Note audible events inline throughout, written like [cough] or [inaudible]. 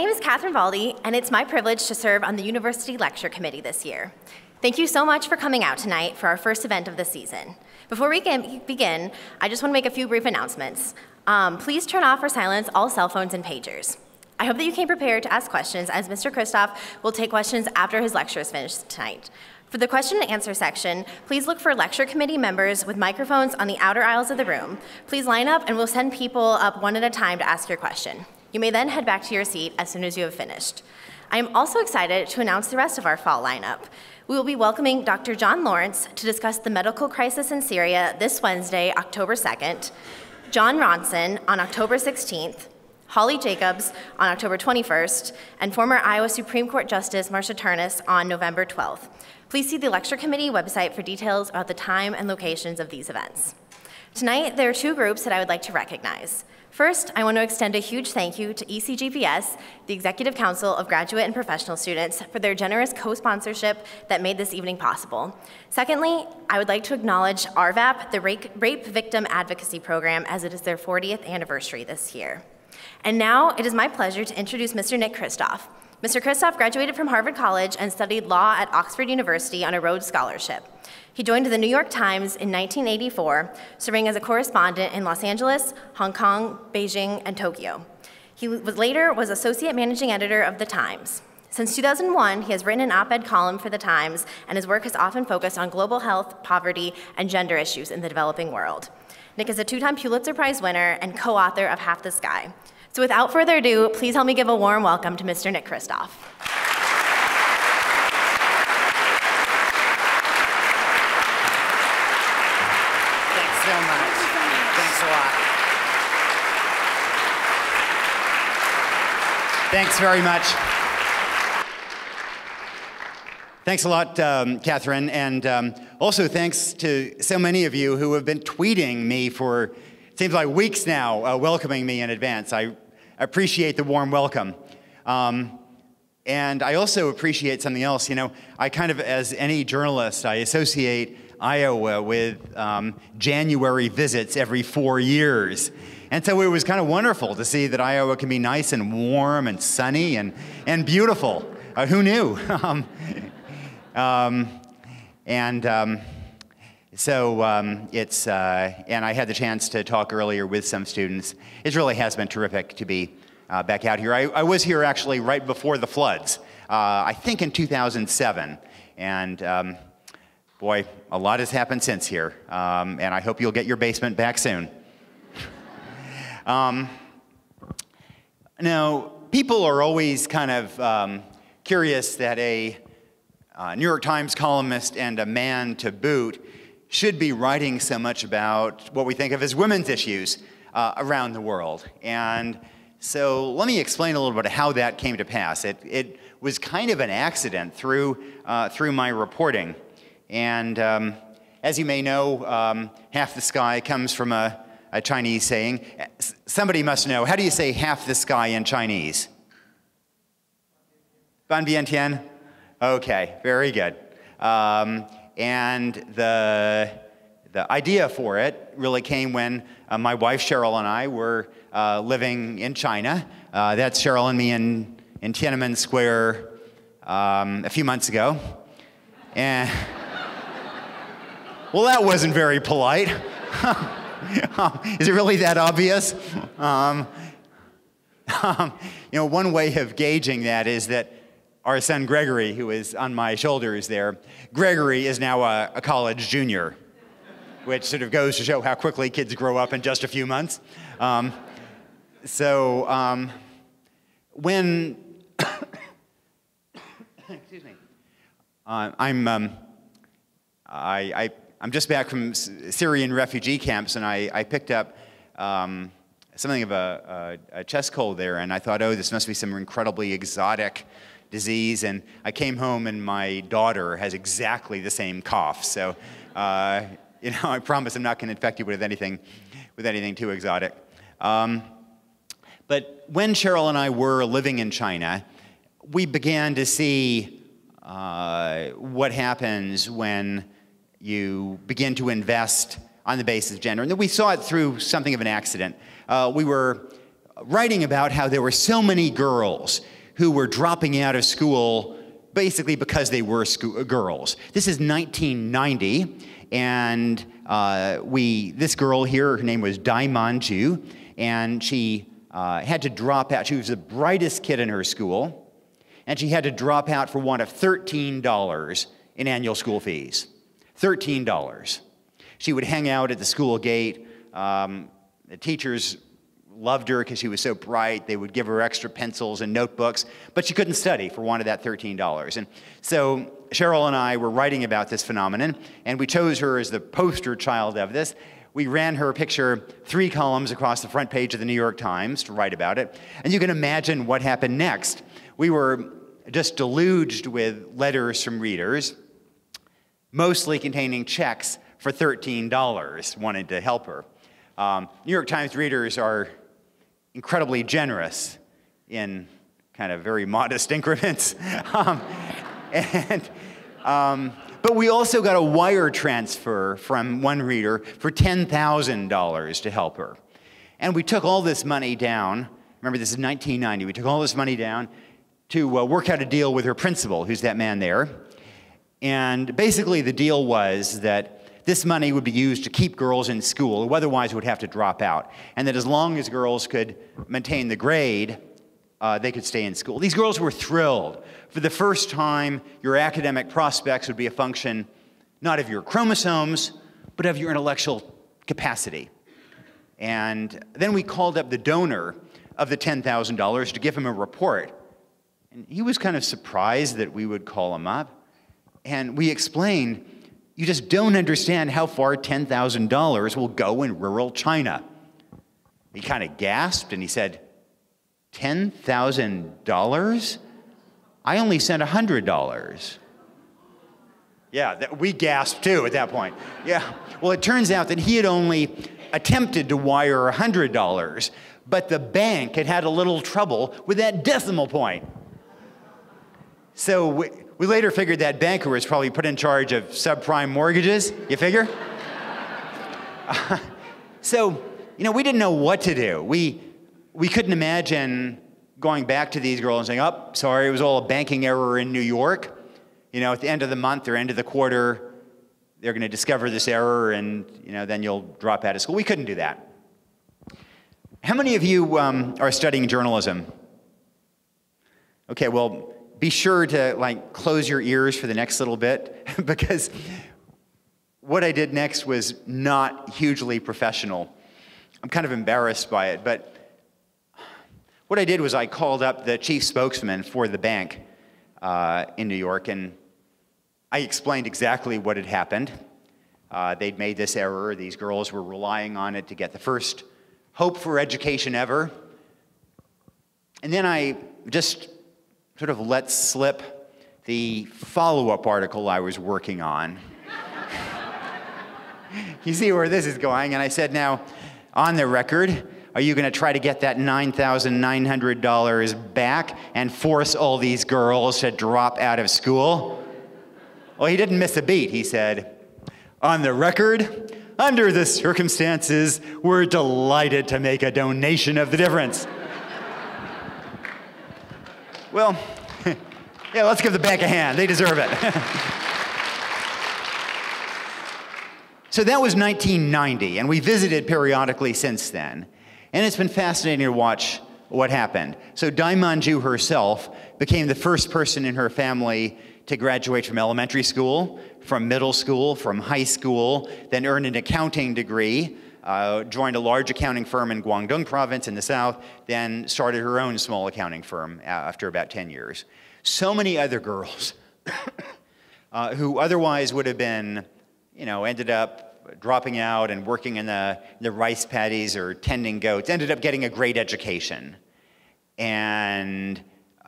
my name is Catherine Valdi, and it's my privilege to serve on the University Lecture Committee this year. Thank you so much for coming out tonight for our first event of the season. Before we begin, I just want to make a few brief announcements. Um, please turn off or silence all cell phones and pagers. I hope that you came prepared to ask questions as Mr. Kristof will take questions after his lecture is finished tonight. For the question and answer section, please look for lecture committee members with microphones on the outer aisles of the room. Please line up and we'll send people up one at a time to ask your question. You may then head back to your seat as soon as you have finished. I am also excited to announce the rest of our fall lineup. We will be welcoming Dr. John Lawrence to discuss the medical crisis in Syria this Wednesday, October 2nd, Jon Ronson on October 16th, Holly Jacobs on October 21st, and former Iowa Supreme Court Justice Marsha Ternus on November 12th. Please see the lecture committee website for details about the time and locations of these events. Tonight, there are two groups that I would like to recognize. First, I want to extend a huge thank you to ECGPS, the Executive Council of Graduate and Professional Students, for their generous co-sponsorship that made this evening possible. Secondly, I would like to acknowledge RVAP, the Rape Victim Advocacy Program, as it is their 40th anniversary this year. And now, it is my pleasure to introduce Mr. Nick Kristof. Mr. Kristof graduated from Harvard College and studied law at Oxford University on a Rhodes Scholarship. He joined the New York Times in 1984, serving as a correspondent in Los Angeles, Hong Kong, Beijing, and Tokyo. He was later was associate managing editor of The Times. Since 2001, he has written an op-ed column for The Times, and his work has often focused on global health, poverty, and gender issues in the developing world. Nick is a two-time Pulitzer Prize winner and co-author of Half the Sky. So without further ado, please help me give a warm welcome to Mr. Nick Kristof. Thanks very much. Thanks a lot, um, Catherine, and um, also thanks to so many of you who have been tweeting me for, it seems like weeks now, uh, welcoming me in advance. I appreciate the warm welcome. Um, and I also appreciate something else. You know, I kind of, as any journalist, I associate Iowa with um, January visits every four years. And so it was kind of wonderful to see that Iowa can be nice and warm and sunny and, and beautiful. Uh, who knew? [laughs] um, um, and um, so um, it's, uh, and I had the chance to talk earlier with some students. It really has been terrific to be uh, back out here. I, I, was here actually right before the floods, uh, I think in 2007. And um, boy, a lot has happened since here. Um, and I hope you'll get your basement back soon. Um, now, people are always kind of um, curious that a uh, New York Times columnist and a man to boot should be writing so much about what we think of as women's issues uh, around the world. And so let me explain a little bit how that came to pass. It, it was kind of an accident through, uh, through my reporting. And um, as you may know, um, half the sky comes from a a Chinese saying. Somebody must know. How do you say half the sky in Chinese? Ban bian tian? Okay, very good. Um, and the, the idea for it really came when uh, my wife Cheryl and I were uh, living in China. Uh, that's Cheryl and me in, in Tiananmen Square um, a few months ago. And, [laughs] well, that wasn't very polite. [laughs] Is it really that obvious? Um, um, you know, one way of gauging that is that our son Gregory, who is on my shoulders there, Gregory is now a, a college junior, which sort of goes to show how quickly kids grow up in just a few months. Um, so um, when, [coughs] excuse me, uh, I'm, um, I, I I'm just back from Syrian refugee camps, and I, I picked up um, something of a, a, a, chest cold there, and I thought, oh, this must be some incredibly exotic disease. And I came home, and my daughter has exactly the same cough. So, uh, [laughs] you know, I promise I'm not going to infect you with anything, with anything too exotic. Um, but when Cheryl and I were living in China, we began to see uh, what happens when you begin to invest on the basis of gender. And we saw it through something of an accident. Uh, we were writing about how there were so many girls who were dropping out of school basically because they were school, girls. This is 1990, and uh, we, this girl here, her name was Dai Manju, and she uh, had to drop out. She was the brightest kid in her school, and she had to drop out for want of $13 in annual school fees. $13. She would hang out at the school gate. Um, the teachers loved her because she was so bright. They would give her extra pencils and notebooks, but she couldn't study for want of that $13. And so Cheryl and I were writing about this phenomenon, and we chose her as the poster child of this. We ran her picture three columns across the front page of the New York Times to write about it. And you can imagine what happened next. We were just deluged with letters from readers, mostly containing checks for $13, wanted to help her. Um, New York Times readers are incredibly generous in kind of very [laughs] modest increments. [laughs] um, and, um, but we also got a wire transfer from one reader for $10,000 to help her. And we took all this money down. Remember, this is 1990. We took all this money down to uh, work out a deal with her principal, who's that man there. And basically, the deal was that this money would be used to keep girls in school who otherwise would have to drop out. And that as long as girls could maintain the grade, uh, they could stay in school. These girls were thrilled. For the first time, your academic prospects would be a function not of your chromosomes, but of your intellectual capacity. And then we called up the donor of the $10,000 to give him a report. And he was kind of surprised that we would call him up. And we explained you just don't understand how far $10,000 will go in rural China. He kind of gasped and he said, $10,000? I only sent $100. Yeah, that, we gasped too at that point. Yeah. Well, it turns out that he had only attempted to wire $100, but the bank had had a little trouble with that decimal point. So we, later figured that banker was probably put in charge of subprime mortgages. You figure? uh, [laughs] so, you know, we didn't know what to do. We, we couldn't imagine going back to these girls and saying, oh, sorry, it was all a banking error in New York. You know, at the end of the month or end of the quarter, they're going to discover this error and, you know, then you'll drop out of school. We couldn't do that. How many of you um, are studying journalism? Okay, well, be sure to like close your ears for the next little bit [laughs] because what I did next was not hugely professional. I'm kind of embarrassed by it, but what I did was I called up the chief spokesman for the bank uh, in New York and I explained exactly what had happened. Uh, they'd made this error. These girls were relying on it to get the first hope for education ever. And then I just sort of let slip the follow up article I was working on. [laughs] you see where this is going? And I said, now, on the record, are you going to try to get that $9,900 back and force all these girls to drop out of school? Well, he didn't miss a beat. He said, on the record, under the circumstances, we're delighted to make a donation of the difference. Well, [laughs] yeah, let's give the bank a hand. They deserve it. [laughs] so that was 1990, and we visited periodically since then. And it's been fascinating to watch what happened. So Dai Manju herself became the first person in her family to graduate from elementary school, from middle school, from high school, then earned an accounting degree uh, joined a large accounting firm in Guangdong province in the south, then started her own small accounting firm after about 10 years. So many other girls [coughs] uh, who otherwise would have been, you know, ended up dropping out and working in the, the rice paddies or tending goats, ended up getting a great education and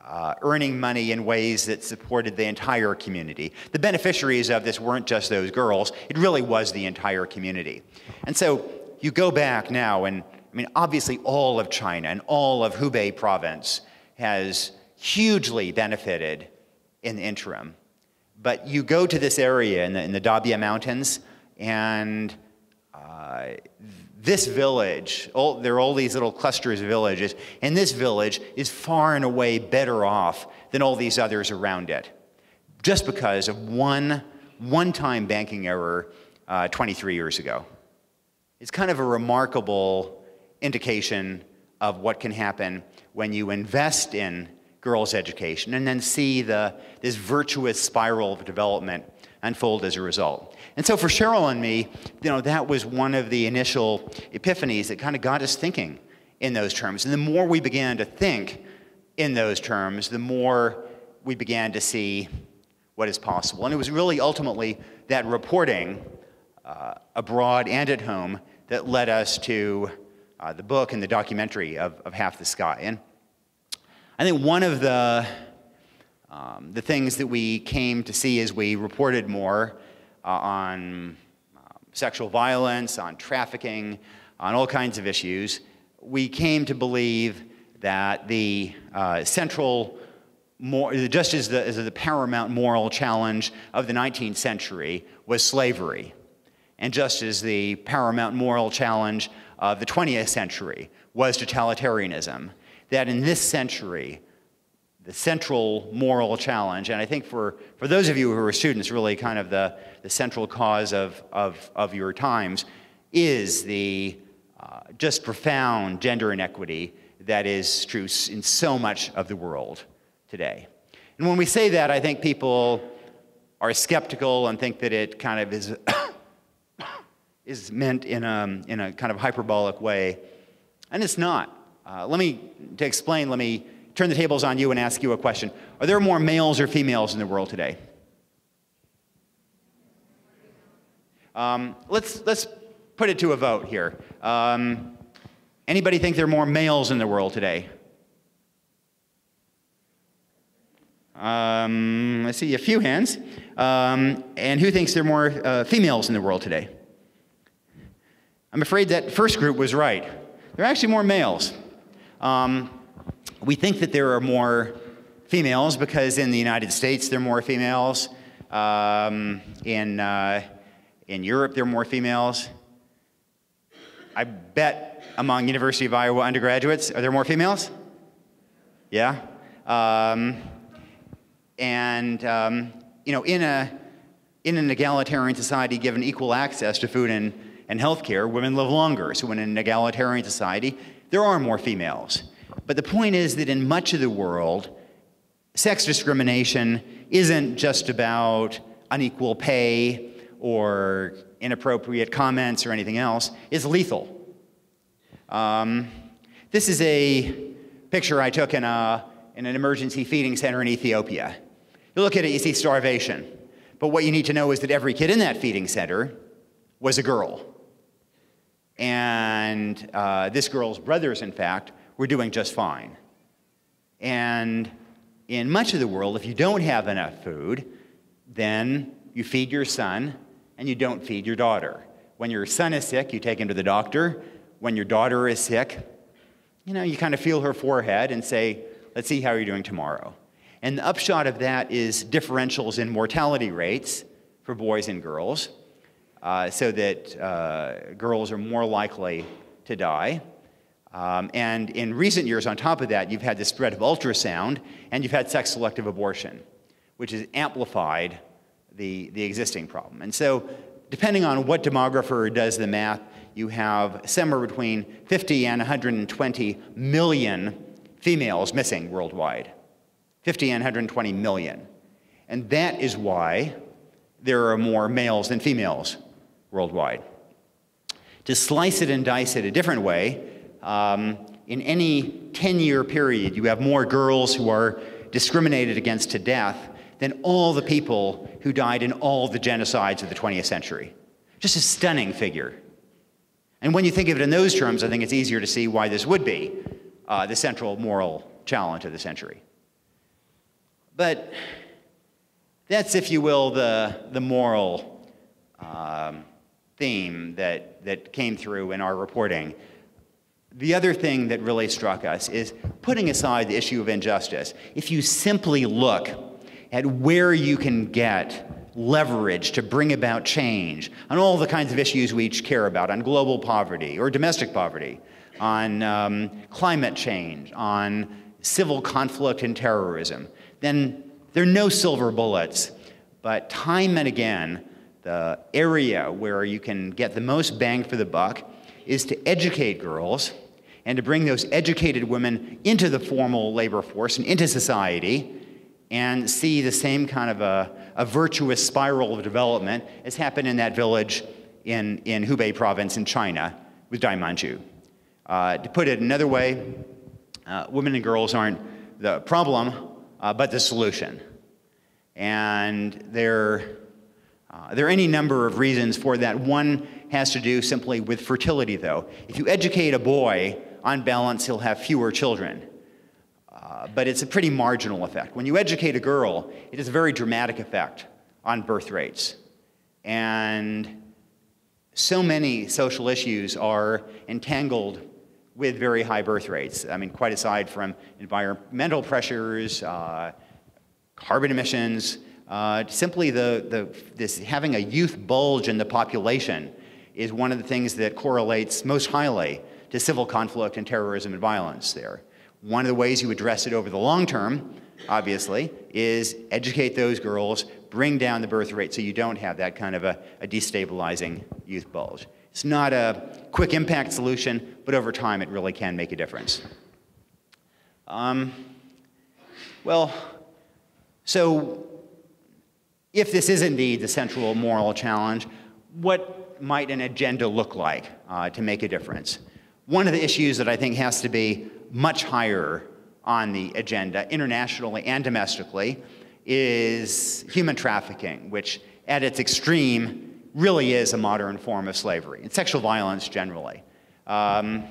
uh, earning money in ways that supported the entire community. The beneficiaries of this weren't just those girls, it really was the entire community. And so you go back now, and I mean, obviously, all of China and all of Hubei province has hugely benefited in the interim. But you go to this area in the, in the Dabie Mountains, and uh, this village, all, there are all these little clusters of villages, and this village is far and away better off than all these others around it, just because of one one-time banking error uh, 23 years ago. It's kind of a remarkable indication of what can happen when you invest in girls' education and then see the, this virtuous spiral of development unfold as a result. And so for Cheryl and me, you know, that was one of the initial epiphanies that kind of got us thinking in those terms. And the more we began to think in those terms, the more we began to see what is possible. And it was really ultimately that reporting uh, abroad and at home that led us to uh, the book and the documentary of, of Half the Sky. And I think one of the, um, the things that we came to see as we reported more uh, on um, sexual violence, on trafficking, on all kinds of issues, we came to believe that the uh, central, just as the, as the paramount moral challenge of the 19th century was slavery, and just as the paramount moral challenge of the 20th century was totalitarianism, that in this century, the central moral challenge, and I think for, for those of you who are students, really kind of the, the central cause of, of, of your times, is the uh, just profound gender inequity that is true in so much of the world today. And when we say that, I think people are skeptical and think that it kind of is, is meant in a, in a kind of hyperbolic way, and it's not. Uh, let me, to explain, let me turn the tables on you and ask you a question. Are there more males or females in the world today? Um, let's, let's put it to a vote here. Um, anybody think there are more males in the world today? Um, I see a few hands. Um, and who thinks there are more uh, females in the world today? I'm afraid that first group was right. There are actually more males. Um, we think that there are more females because in the United States there are more females. Um, in, uh, in Europe there are more females. I bet among University of Iowa undergraduates, are there more females? Yeah. Um, and um, you know, in a in an egalitarian society, given equal access to food and, and healthcare, women live longer. So in an egalitarian society, there are more females. But the point is that in much of the world, sex discrimination isn't just about unequal pay or inappropriate comments or anything else, it's lethal. Um, this is a picture I took in, a, in an emergency feeding center in Ethiopia. You look at it, you see starvation. But what you need to know is that every kid in that feeding center was a girl. And uh, this girl's brothers, in fact, were doing just fine. And in much of the world, if you don't have enough food, then you feed your son and you don't feed your daughter. When your son is sick, you take him to the doctor. When your daughter is sick, you know, you kind of feel her forehead and say, let's see how you're doing tomorrow. And the upshot of that is differentials in mortality rates for boys and girls uh, so that uh, girls are more likely to die. Um, and in recent years, on top of that, you've had the spread of ultrasound and you've had sex selective abortion, which has amplified the, the existing problem. And so, depending on what demographer does the math, you have somewhere between 50 and 120 million females missing worldwide. 50 and 120 million. And that is why there are more males than females worldwide. To slice it and dice it a different way, um, in any 10 year period, you have more girls who are discriminated against to death than all the people who died in all the genocides of the 20th century. Just a stunning figure. And when you think of it in those terms, I think it's easier to see why this would be uh, the central moral challenge of the century. But that's, if you will, the, the moral um, theme that, that came through in our reporting. The other thing that really struck us is putting aside the issue of injustice. If you simply look at where you can get leverage to bring about change on all the kinds of issues we each care about on global poverty or domestic poverty, on um, climate change, on civil conflict and terrorism, then there are no silver bullets. But time and again, the area where you can get the most bang for the buck is to educate girls and to bring those educated women into the formal labor force and into society and see the same kind of a, a virtuous spiral of development as happened in that village in, in Hubei province in China with Dai Manju. Uh, to put it another way, uh, women and girls aren't the problem, uh, but the solution. And there, uh, there are any number of reasons for that. One has to do simply with fertility, though. If you educate a boy, on balance, he'll have fewer children. Uh, but it's a pretty marginal effect. When you educate a girl, it has a very dramatic effect on birth rates. And so many social issues are entangled with very high birth rates. I mean, quite aside from environmental pressures, uh, carbon emissions, uh, simply the, the, this having a youth bulge in the population is one of the things that correlates most highly to civil conflict and terrorism and violence there. One of the ways you address it over the long term, obviously, is educate those girls, bring down the birth rate so you don't have that kind of a, a destabilizing youth bulge. It's not a quick impact solution, but over time it really can make a difference. Um, well, so if this is indeed the central moral challenge, what might an agenda look like uh, to make a difference? One of the issues that I think has to be much higher on the agenda, internationally and domestically, is human trafficking, which at its extreme really is a modern form of slavery, and sexual violence generally. Um,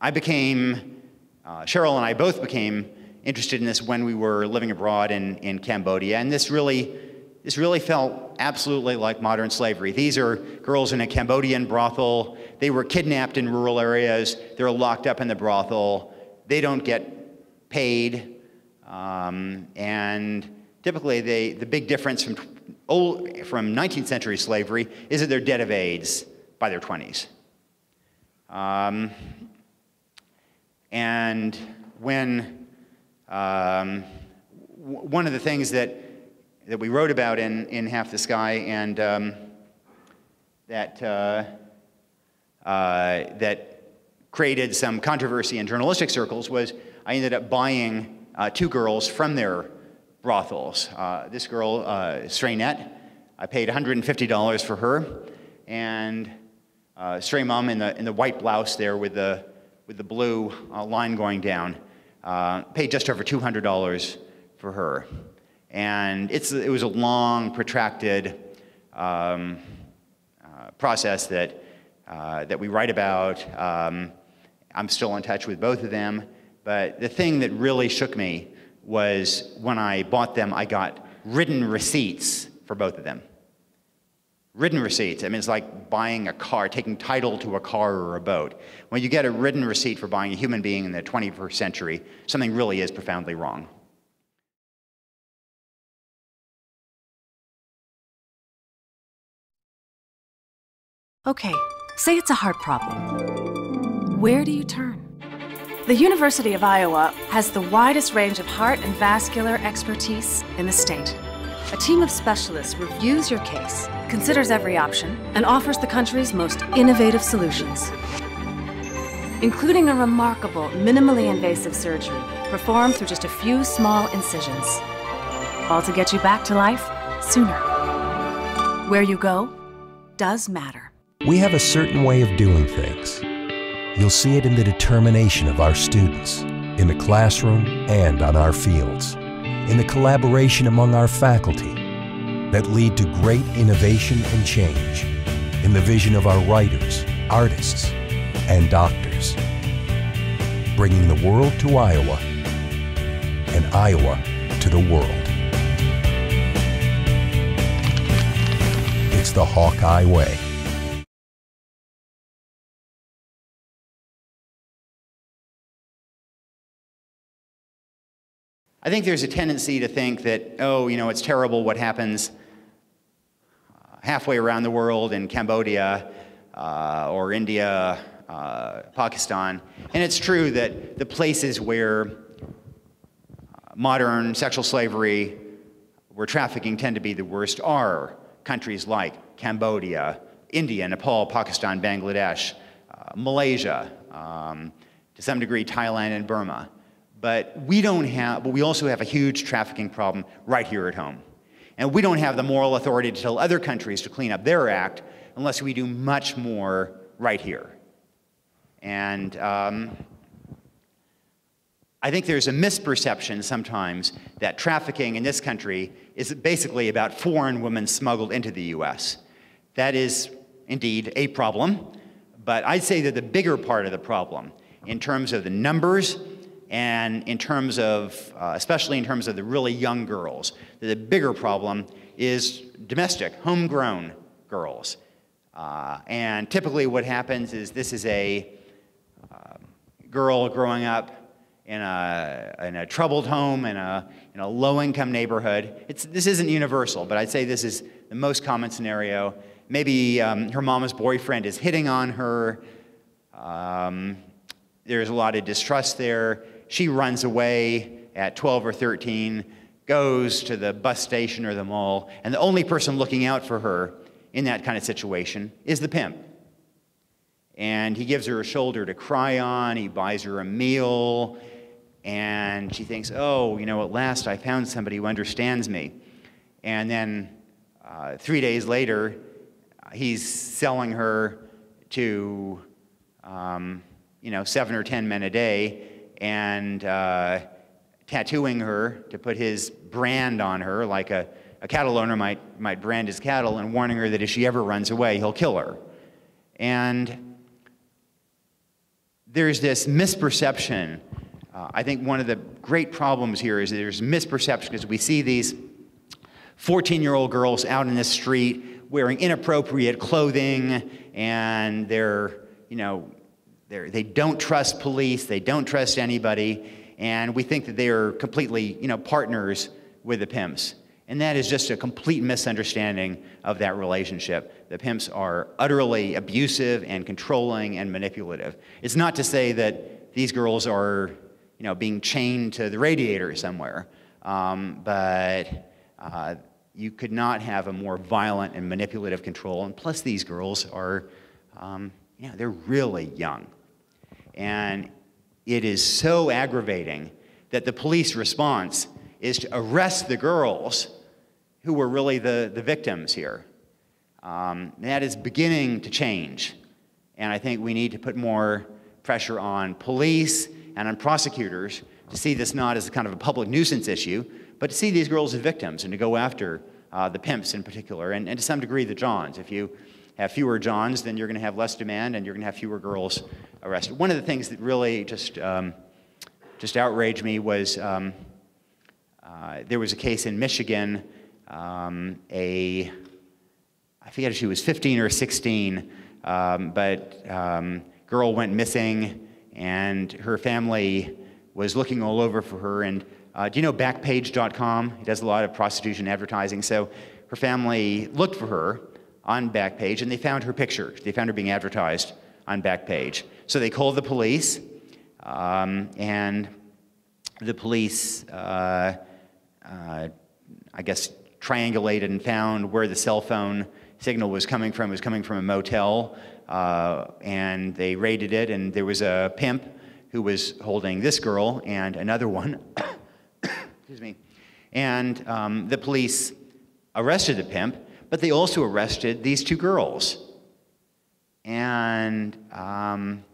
I became, uh, Cheryl and I both became interested in this when we were living abroad in, in Cambodia, and this really, this really felt absolutely like modern slavery. These are girls in a Cambodian brothel. They were kidnapped in rural areas. They're locked up in the brothel. They don't get paid. Um, and typically, they, the big difference from, old, from 19th century slavery is that they're dead of AIDS by their 20s. Um, and when um, one of the things that, that we wrote about in, in Half the Sky and um, that, uh, uh, that created some controversy in journalistic circles was I ended up buying uh, two girls from their brothels. Uh, this girl, uh, Srey Neth, I paid $150 for her, and uh, Srey Mom in the, in the white blouse there with the, with the blue uh, line going down uh, paid just over $200 for her. And it's, it was a long, protracted um, uh, process that, uh, that we write about. Um, I'm still in touch with both of them. But the thing that really shook me was when I bought them, I got written receipts for both of them. Written receipts. I mean, it's like buying a car, taking title to a car or a boat. When you get a written receipt for buying a human being in the 21st century, something really is profoundly wrong. Okay, say it's a heart problem. Where do you turn? The University of Iowa has the widest range of heart and vascular expertise in the state. A team of specialists reviews your case, considers every option, and offers the country's most innovative solutions, including a remarkable, minimally invasive surgery performed through just a few small incisions. All to get you back to life sooner. Where you go does matter. We have a certain way of doing things. You'll see it in the determination of our students, in the classroom and on our fields in the collaboration among our faculty that lead to great innovation and change, in the vision of our writers, artists, and doctors, bringing the world to Iowa and Iowa to the world. It's the Hawkeye Way. I think there's a tendency to think that, oh, you know, it's terrible what happens halfway around the world in Cambodia uh, or India, uh, Pakistan. And it's true that the places where modern sexual slavery, where trafficking tend to be the worst, are countries like Cambodia, India, Nepal, Pakistan, Bangladesh, uh, Malaysia, um, to some degree Thailand and Burma. But we don't have, but we also have a huge trafficking problem right here at home. And we don't have the moral authority to tell other countries to clean up their act unless we do much more right here. And um, I think there's a misperception sometimes that trafficking in this country is basically about foreign women smuggled into the US. That is indeed a problem, but I'd say that the bigger part of the problem, in terms of the numbers and in terms of, uh, especially in terms of the really young girls, the bigger problem is domestic, homegrown girls. Uh, and typically what happens is this is a uh, girl growing up in a, in a troubled home, in a, in a low-income neighborhood. It's, this isn't universal, but I'd say this is the most common scenario. Maybe um, her mama's boyfriend is hitting on her. Um, there's a lot of distrust there. She runs away at 12 or 13, goes to the bus station or the mall, and the only person looking out for her in that kind of situation is the pimp. And he gives her a shoulder to cry on, he buys her a meal, and she thinks, oh, you know, at last I found somebody who understands me. And then uh, three days later, he's selling her to, um, you know, seven or ten men a day and uh, tattooing her to put his brand on her, like a, a cattle owner might, might brand his cattle, and warning her that if she ever runs away, he'll kill her. And there's this misperception uh, I think one of the great problems here is there's misperception because we see these 14 year old girls out in the street wearing inappropriate clothing and they're, you know, they're, they don't trust police, they don't trust anybody, and we think that they are completely, you know, partners with the pimps. And that is just a complete misunderstanding of that relationship. The pimps are utterly abusive and controlling and manipulative. It's not to say that these girls are you know, being chained to the radiator somewhere. Um, but uh, you could not have a more violent and manipulative control. And plus, these girls are, um, you know, they're really young. And it is so aggravating that the police response is to arrest the girls who were really the, the victims here. Um, that is beginning to change. And I think we need to put more pressure on police and on prosecutors to see this not as a kind of a public nuisance issue, but to see these girls as victims and to go after uh, the pimps in particular, and, and to some degree the Johns. If you have fewer Johns, then you're going to have less demand and you're going to have fewer girls arrested. One of the things that really just, um, just outraged me was um, uh, there was a case in Michigan, um, a, I forget if she was 15 or 16, um, but um, girl went missing and her family was looking all over for her. And uh, do you know Backpage.com? He does a lot of prostitution advertising. So her family looked for her on Backpage, and they found her picture. They found her being advertised on Backpage. So they called the police, um, and the police, uh, uh, I guess, triangulated and found where the cell phone signal was coming from. It was coming from a motel uh, and they raided it, and there was a pimp who was holding this girl and another one. [coughs] Excuse me. And um, the police arrested the pimp, but they also arrested these two girls. And, um,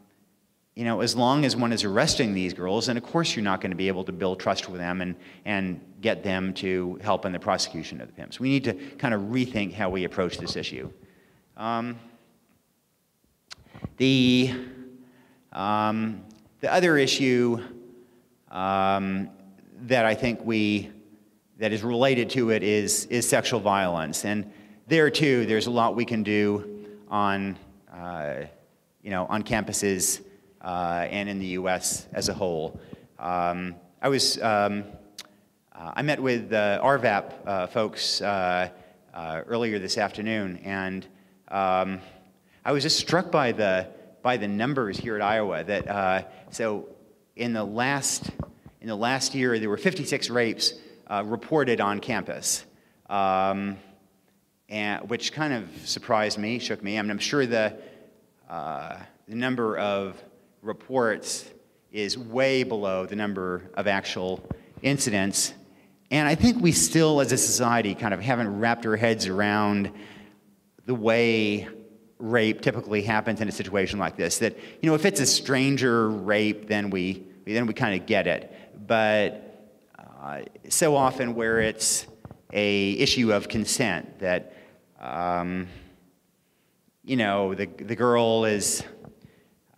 you know, as long as one is arresting these girls, then of course you're not going to be able to build trust with them and, and get them to help in the prosecution of the pimps. We need to kind of rethink how we approach this issue. Um, the, um, the other issue um, that I think we, that is related to it is, is sexual violence. And there too, there's a lot we can do on, uh, you know, on campuses uh, and in the U.S. as a whole. Um, I was, um, uh, I met with the RVAP uh, folks uh, uh, earlier this afternoon, and um, I was just struck by the by the numbers here at Iowa. That uh, so in the last in the last year there were 56 rapes uh, reported on campus, um, and, which kind of surprised me, shook me. I mean, I'm sure the uh, the number of reports is way below the number of actual incidents. And I think we still, as a society, kind of haven't wrapped our heads around the way rape typically happens in a situation like this. That, you know, if it's a stranger rape, then we, then we kind of get it. But uh, so often where it's a issue of consent, that, um, you know, the, the girl is,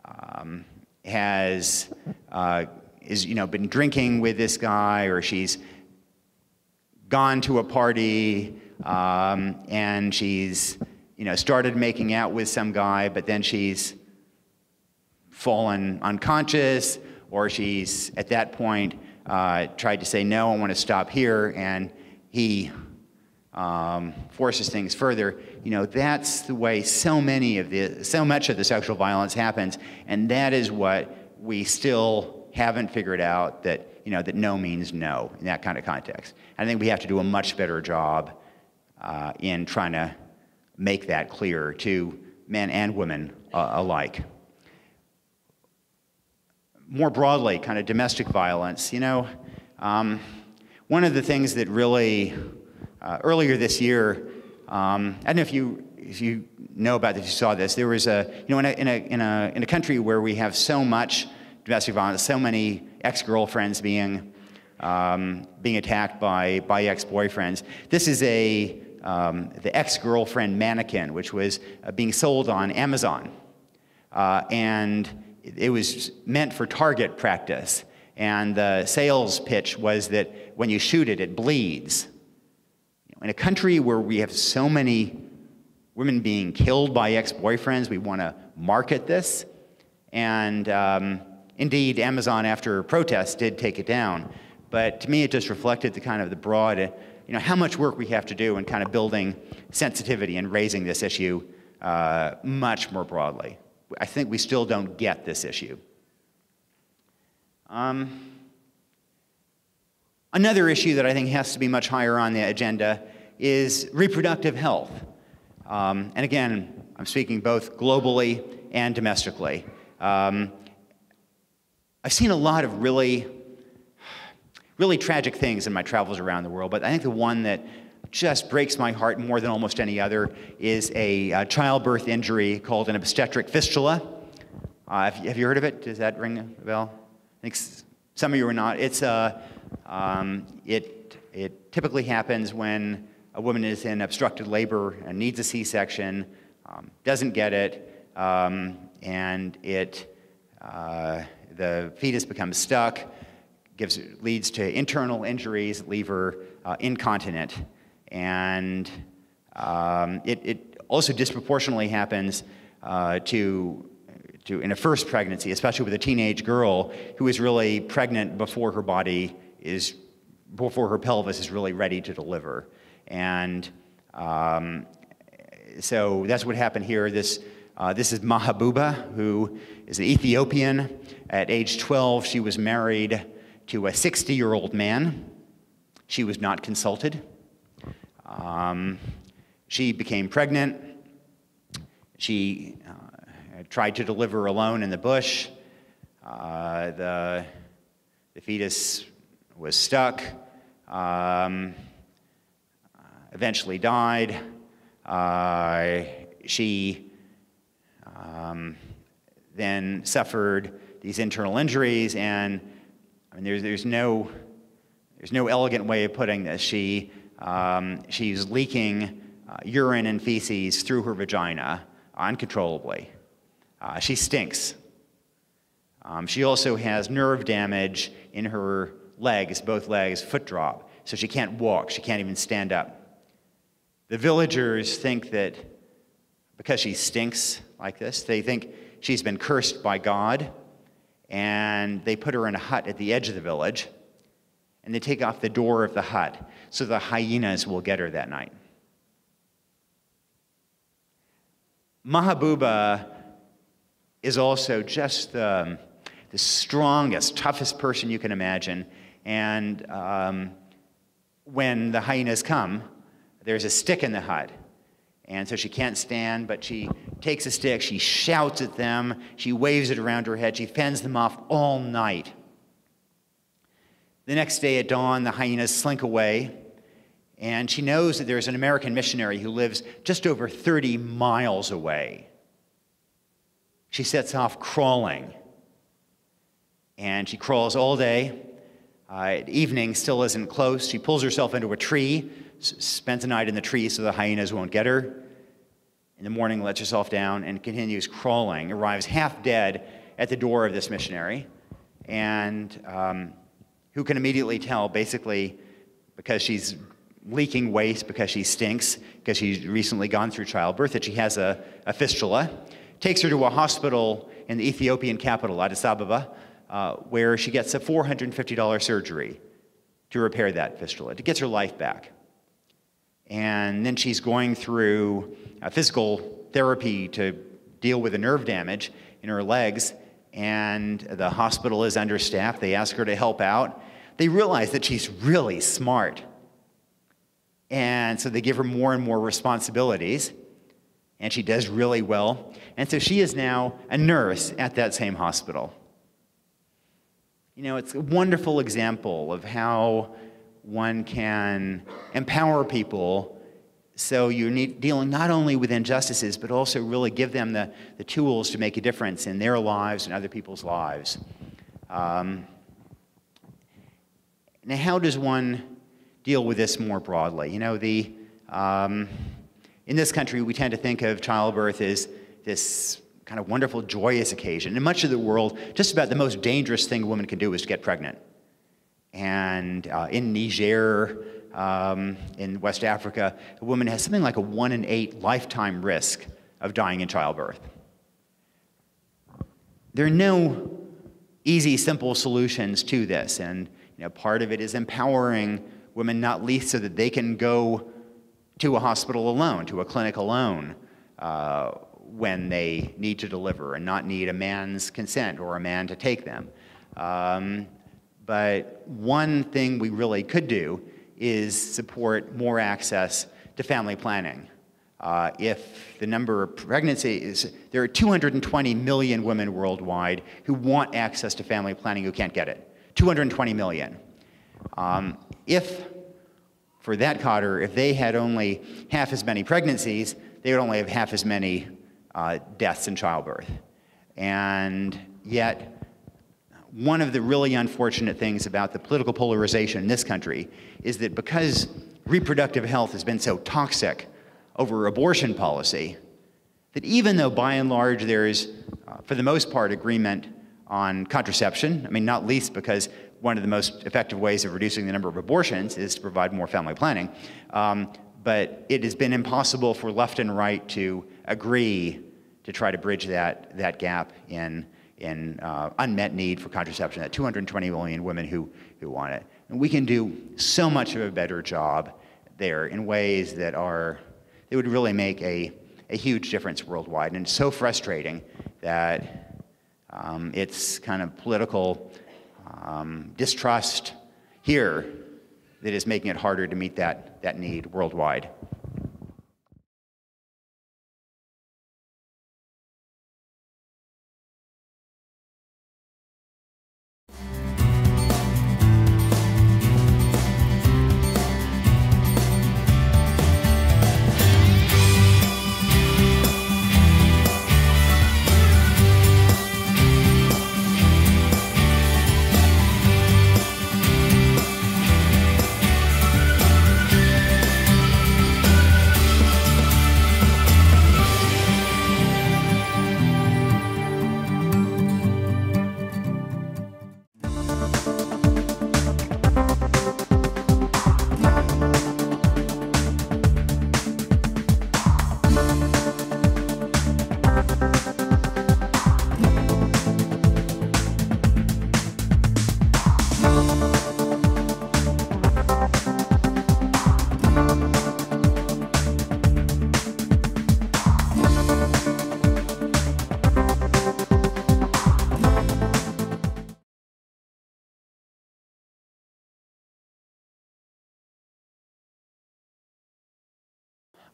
um, has, uh, is, you know, been drinking with this guy, or she's gone to a party, um, and she's, you know, started making out with some guy, but then she's fallen unconscious, or she's at that point uh, tried to say, no, I want to stop here, and he um, forces things further. You know, that's the way so many of the, so much of the sexual violence happens, and that is what we still haven't figured out that, you know, that no means no in that kind of context. I think we have to do a much better job uh, in trying to make that clear to men and women uh, alike. More broadly, kind of domestic violence, you know, um, one of the things that really, uh, earlier this year, um, I don't know if you, if you know about this, you saw this, there was a, you know, in a, in, a, in, a, in a country where we have so much domestic violence, so many ex-girlfriends being, um, being attacked by, by ex-boyfriends, this is a, um, the ex-girlfriend mannequin, which was uh, being sold on Amazon. Uh, and it was meant for target practice. And the sales pitch was that when you shoot it, it bleeds. In a country where we have so many women being killed by ex-boyfriends, we want to market this. And um, indeed, Amazon, after protest, did take it down. But to me, it just reflected the kind of the broad you know, how much work we have to do in kind of building sensitivity and raising this issue uh, much more broadly. I think we still don't get this issue. Um, another issue that I think has to be much higher on the agenda is reproductive health. Um, and again, I'm speaking both globally and domestically. Um, I've seen a lot of really really tragic things in my travels around the world, but I think the one that just breaks my heart more than almost any other is a, a childbirth injury called an obstetric fistula. Uh, have, have, you heard of it? Does that ring a bell? I think some of you are not. It's a, uh, um, it, it typically happens when a woman is in obstructed labor and needs a C-section, um, doesn't get it, um, and it, uh, the fetus becomes stuck, gives, leads to internal injuries, leave her uh, incontinent. And um, it, it, also disproportionately happens uh, to, to, in a first pregnancy, especially with a teenage girl who is really pregnant before her body is, before her pelvis is really ready to deliver. And um, so that's what happened here. This, uh, this is Mahabuba, who is an Ethiopian. At age 12, she was married to a 60 year old man. She was not consulted. Um, she became pregnant. She uh, tried to deliver alone in the bush. Uh, the, the fetus was stuck, um, eventually died. Uh, she um, then suffered these internal injuries and I mean, there's, there's, no, there's no elegant way of putting this. She, um, she's leaking uh, urine and feces through her vagina uncontrollably. Uh, she stinks. Um, she also has nerve damage in her legs, both legs, foot drop, so she can't walk, she can't even stand up. The villagers think that because she stinks like this, they think she's been cursed by God and they put her in a hut at the edge of the village, and they take off the door of the hut so the hyenas will get her that night. Mahabuba is also just the, the strongest, toughest person you can imagine. And um, when the hyenas come, there's a stick in the hut. And so she can't stand, but she takes a stick, she shouts at them, she waves it around her head, she fends them off all night. The next day at dawn, the hyenas slink away, and she knows that there's an American missionary who lives just over 30 miles away. She sets off crawling, and she crawls all day. Uh, evening still isn't close. She pulls herself into a tree, spends the night in the tree so the hyenas won't get her. In the morning, lets herself down and continues crawling, arrives half dead at the door of this missionary, and um, who can immediately tell, basically, because she's leaking waste because she stinks, because she's recently gone through childbirth, that she has a, a fistula. Takes her to a hospital in the Ethiopian capital, Addis Ababa, uh, where she gets a $450 surgery to repair that fistula, to get her life back. And then she's going through physical therapy to deal with the nerve damage in her legs, and the hospital is understaffed. They ask her to help out. They realize that she's really smart and so they give her more and more responsibilities. And she does really well. And so she is now a nurse at that same hospital. You know, it's a wonderful example of how one can empower people so you're dealing not only with injustices, but also really give them the, the tools to make a difference in their lives and other people's lives. Um, now, how does one deal with this more broadly. You know, the, um, in this country, we tend to think of childbirth as this kind of wonderful, joyous occasion. In much of the world, just about the most dangerous thing a woman can do is to get pregnant. And uh, in Niger, um, in West Africa, a woman has something like a one in eight lifetime risk of dying in childbirth. There are no easy, simple solutions to this, and you know, part of it is empowering women not least so that they can go to a hospital alone, to a clinic alone, uh, when they need to deliver and not need a man's consent or a man to take them. Um, but one thing we really could do is support more access to family planning. Uh, if the number of pregnancies, there are 220 million women worldwide who want access to family planning who can't get it. 220 million. Um, if, for that cotter, if they had only half as many pregnancies, they would only have half as many uh, deaths in childbirth. And yet, one of the really unfortunate things about the political polarization in this country is that because reproductive health has been so toxic over abortion policy, that even though by and large there is, uh, for the most part, agreement on contraception, I mean, not least because one of the most effective ways of reducing the number of abortions is to provide more family planning. Um, but it has been impossible for left and right to agree to try to bridge that, that gap in, in uh, unmet need for contraception, that 220 million women who, who want it. And we can do so much of a better job there in ways that are, that would really make a, a huge difference worldwide. And it's so frustrating that um, it's kind of political um, distrust here that is making it harder to meet that, that need worldwide.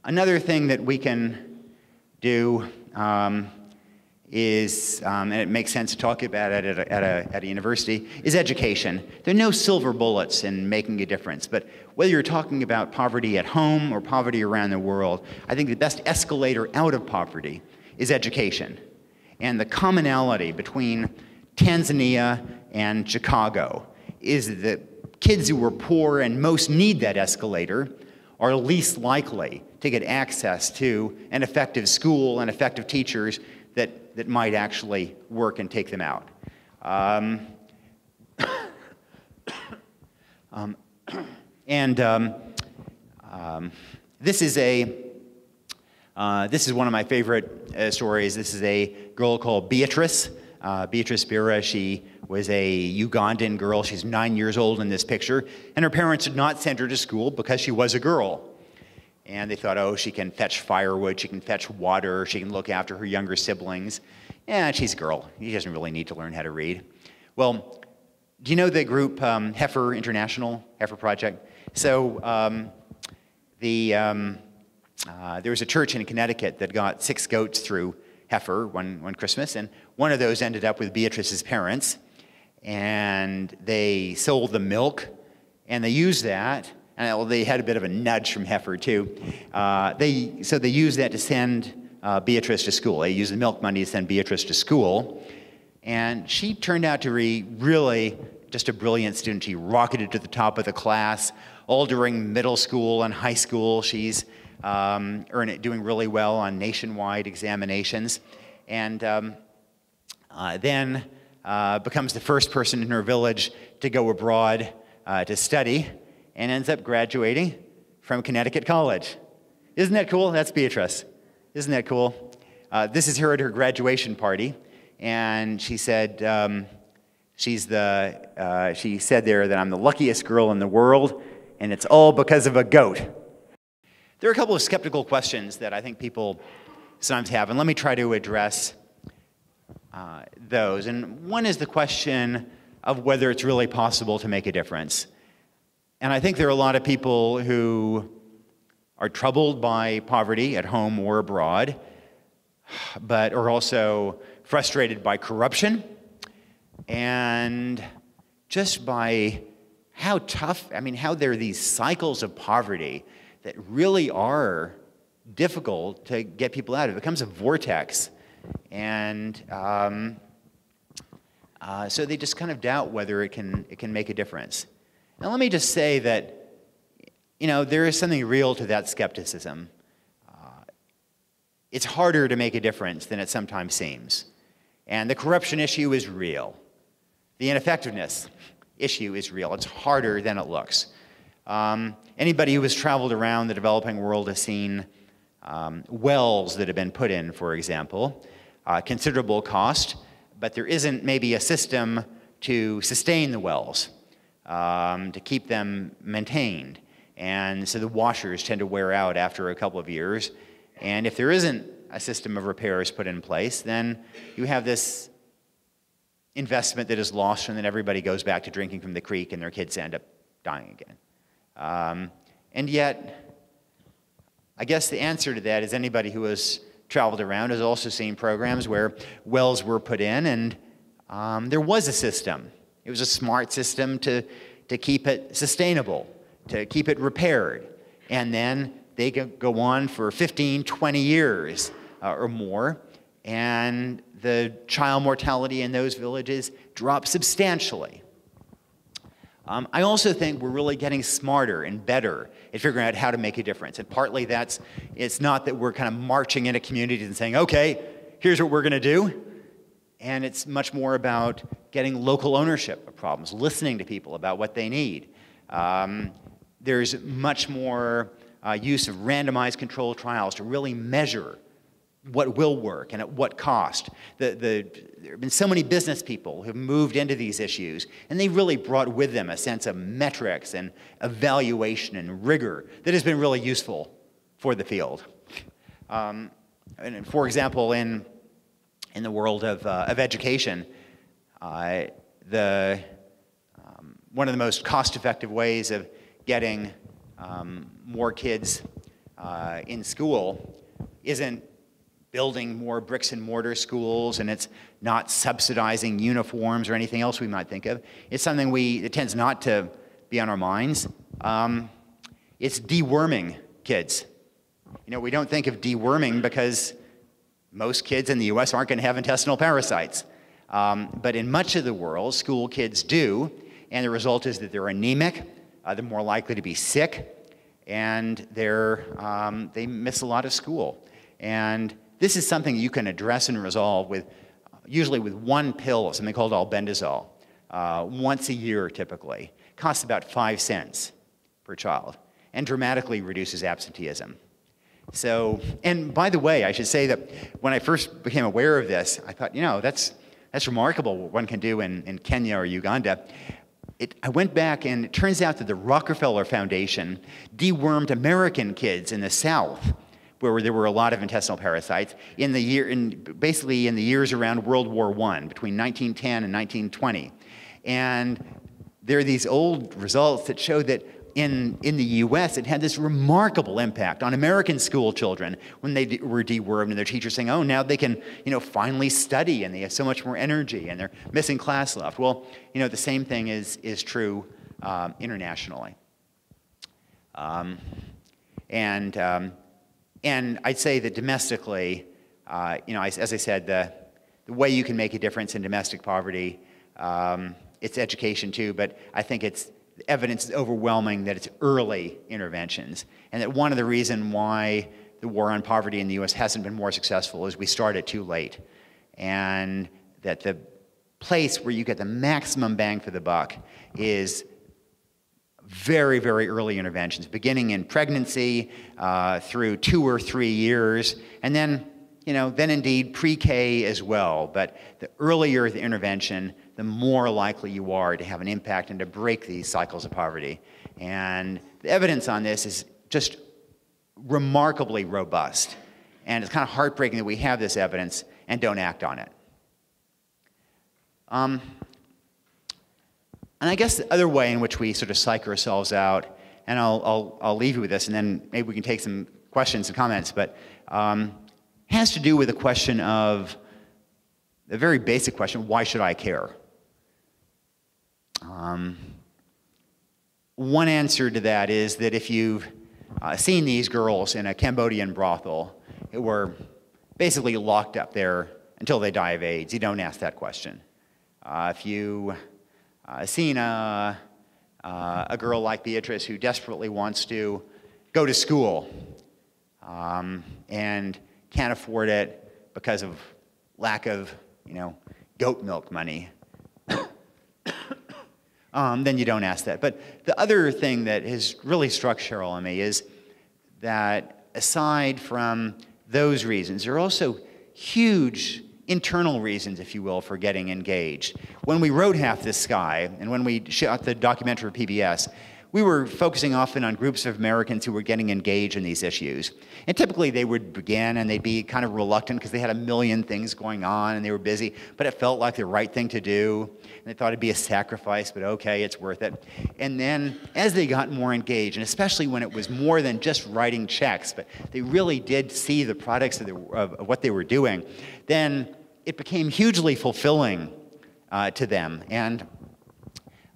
Another thing that we can do um, is, um, and it makes sense to talk about it at a, at, a, at a university, is education. There are no silver bullets in making a difference, but whether you're talking about poverty at home or poverty around the world, I think the best escalator out of poverty is education. And the commonality between Tanzania and Chicago is that kids who are poor and most need that escalator are least likely to get access to an effective school and effective teachers that, that might actually work and take them out. Um, [coughs] um, [coughs] and um, um, this is a uh, this is one of my favorite uh, stories. This is a girl called Beatrice. Uh, Beatrice Biira, she was a Ugandan girl. She's nine years old in this picture. And her parents did not send her to school because she was a girl. And they thought, oh, she can fetch firewood, she can fetch water, she can look after her younger siblings. And she's a girl. She doesn't really need to learn how to read. Well, do you know the group um, Heifer International, Heifer Project? So um, the, um, uh, there was a church in Connecticut that got six goats through Heifer one, one Christmas, and one of those ended up with Beatrice's parents. And they sold the milk, and they used that and well, they had a bit of a nudge from Heifer too. Uh, they, so they used that to send uh, Beatrice to school. They used the milk money to send Beatrice to school. And she turned out to be really just a brilliant student. She rocketed to the top of the class. All during middle school and high school, she's um, earning, doing really well on nationwide examinations. And um, uh, then uh, becomes the first person in her village to go abroad uh, to study and ends up graduating from Connecticut College. Isn't that cool? That's Beatrice. Isn't that cool? Uh, this is her at her graduation party, and she said, um, she's the, uh, she said there that I'm the luckiest girl in the world, and it's all because of a goat. There are a couple of skeptical questions that I think people sometimes have, and let me try to address uh, those. And one is the question of whether it's really possible to make a difference. And I think there are a lot of people who are troubled by poverty at home or abroad, but are also frustrated by corruption and just by how tough, I mean, how there are these cycles of poverty that really are difficult to get people out of. It becomes a vortex. And um, uh, so they just kind of doubt whether it can, it can make a difference. Now, let me just say that, you know, there is something real to that skepticism. Uh, it's harder to make a difference than it sometimes seems. And the corruption issue is real. The ineffectiveness issue is real. It's harder than it looks. Um, anybody who has traveled around the developing world has seen um, wells that have been put in, for example, uh, considerable cost, but there isn't maybe a system to sustain the wells um, to keep them maintained. And so the washers tend to wear out after a couple of years. And if there isn't a system of repairs put in place, then you have this investment that is lost, and then everybody goes back to drinking from the creek, and their kids end up dying again. Um, and yet, I guess the answer to that is anybody who has traveled around has also seen programs where wells were put in, and um, there was a system it was a smart system to, to keep it sustainable, to keep it repaired. And then they could go on for 15, 20 years uh, or more, and the child mortality in those villages dropped substantially. Um, I also think we're really getting smarter and better at figuring out how to make a difference. And partly that's, it's not that we're kind of marching into communities and saying, okay, here's what we're going to do. And it's much more about getting local ownership of problems, listening to people about what they need. Um, there's much more uh, use of randomized controlled trials to really measure what will work and at what cost. The, the, there have been so many business people who have moved into these issues, and they really brought with them a sense of metrics and evaluation and rigor that has been really useful for the field. Um, and for example, in in the world of, uh, of education. Uh, the, um, one of the most cost effective ways of getting um, more kids uh, in school isn't building more bricks and mortar schools and it's not subsidizing uniforms or anything else we might think of. It's something we, it tends not to be on our minds. Um, it's deworming kids. You know, we don't think of deworming because most kids in the US aren't going to have intestinal parasites. Um, but in much of the world, school kids do, and the result is that they're anemic, uh, they're more likely to be sick, and they're, um, they miss a lot of school. And this is something you can address and resolve with, usually with one pill, something called albendazole, uh, once a year typically. Costs about five cents per child, and dramatically reduces absenteeism. So, and by the way, I should say that when I first became aware of this, I thought, you know, that's, that's remarkable what one can do in, in Kenya or Uganda. It, I went back and it turns out that the Rockefeller Foundation dewormed American kids in the South where there were a lot of intestinal parasites in the year, in, basically in the years around World War I, between 1910 and 1920. And there are these old results that show that in, in the US, it had this remarkable impact on American school children when they were dewormed and their teachers saying, oh, now they can, you know, finally study and they have so much more energy and they're missing class left. Well, you know, the same thing is, is true um, internationally. Um, and, um, and I'd say that domestically, uh, you know, as I said, the, the way you can make a difference in domestic poverty, um, it's education too, but I think it's evidence is overwhelming that it's early interventions, and that one of the reasons why the war on poverty in the U.S. hasn't been more successful is we started too late, and that the place where you get the maximum bang for the buck is very, very early interventions, beginning in pregnancy uh, through two or three years, and then, you know, then indeed pre-K as well. But the earlier the intervention, the more likely you are to have an impact and to break these cycles of poverty. And the evidence on this is just remarkably robust. And it's kind of heartbreaking that we have this evidence and don't act on it. Um, and I guess the other way in which we sort of psych ourselves out, and I'll, I'll, I'll leave you with this, and then maybe we can take some questions and comments, but um, has to do with the question of the very basic question why should I care? Um, one answer to that is that if you've uh, seen these girls in a Cambodian brothel who were basically locked up there until they die of AIDS, you don't ask that question. Uh, if you uh, seen a, uh, a girl like Beatrice who desperately wants to go to school um, and can't afford it because of lack of, you know, goat milk money, um, then you don't ask that. But the other thing that has really struck Sheryl and me is that aside from those reasons, there are also huge internal reasons, if you will, for getting engaged. When we wrote Half the Sky, and when we shot the documentary for PBS, we were focusing often on groups of Americans who were getting engaged in these issues. And typically they would begin and they'd be kind of reluctant because they had a million things going on and they were busy, but it felt like the right thing to do. And they thought it'd be a sacrifice, but okay, it's worth it. And then as they got more engaged, and especially when it was more than just writing checks, but they really did see the products of, the, of, what they were doing, then it became hugely fulfilling uh, to them. And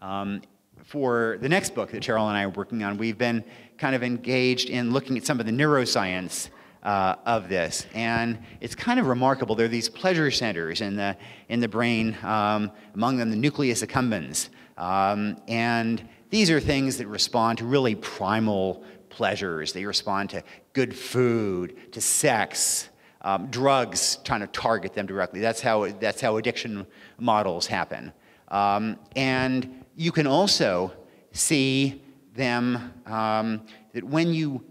um, for the next book that Sheryl and I are working on, we've been kind of engaged in looking at some of the neuroscience uh, of this. And it's kind of remarkable. There are these pleasure centers in the, in the brain, um, among them the nucleus accumbens. Um, and these are things that respond to really primal pleasures. They respond to good food, to sex, um, drugs, trying to target them directly. That's how, that's how addiction models happen. Um, and you can also see them um, that when you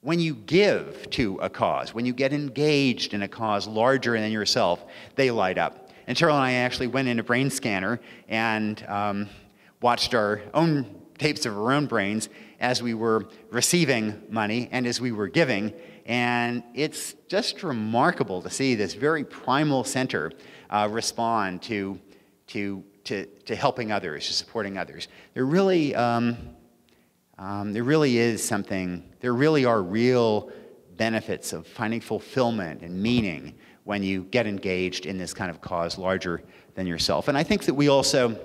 when you give to a cause, when you get engaged in a cause larger than yourself, they light up. And Sheryl and I actually went in a brain scanner and um, watched our own tapes of our own brains as we were receiving money and as we were giving. And it's just remarkable to see this very primal center uh, respond to, to to, to helping others, to supporting others. They're really, um, um, there really is something, there really are real benefits of finding fulfillment and meaning when you get engaged in this kind of cause larger than yourself. And I think that we also,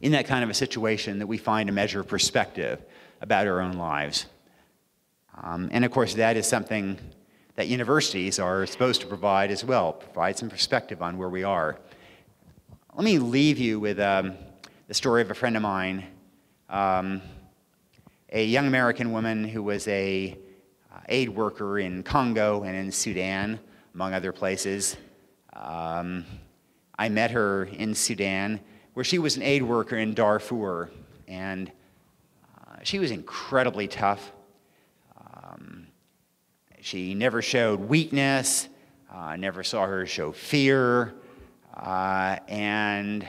in that kind of a situation, that we find a measure of perspective about our own lives. Um, and of course, that is something that universities are supposed to provide as well, provide some perspective on where we are. Let me leave you with um, the story of a friend of mine, um, a young American woman who was a uh, aid worker in Congo and in Sudan, among other places. Um, I met her in Sudan, where she was an aid worker in Darfur, and uh, she was incredibly tough. Um, she never showed weakness, uh, never saw her show fear, uh, and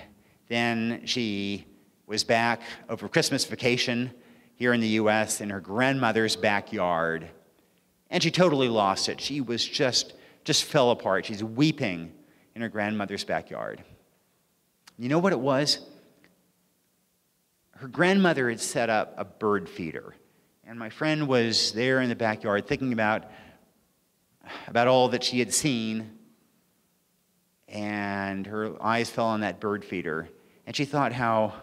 then she was back over Christmas vacation here in the US in her grandmother's backyard, and she totally lost it. She was just, just fell apart. She's weeping in her grandmother's backyard. You know what it was? Her grandmother had set up a bird feeder, and my friend was there in the backyard thinking about, about all that she had seen, and her eyes fell on that bird feeder, and she thought how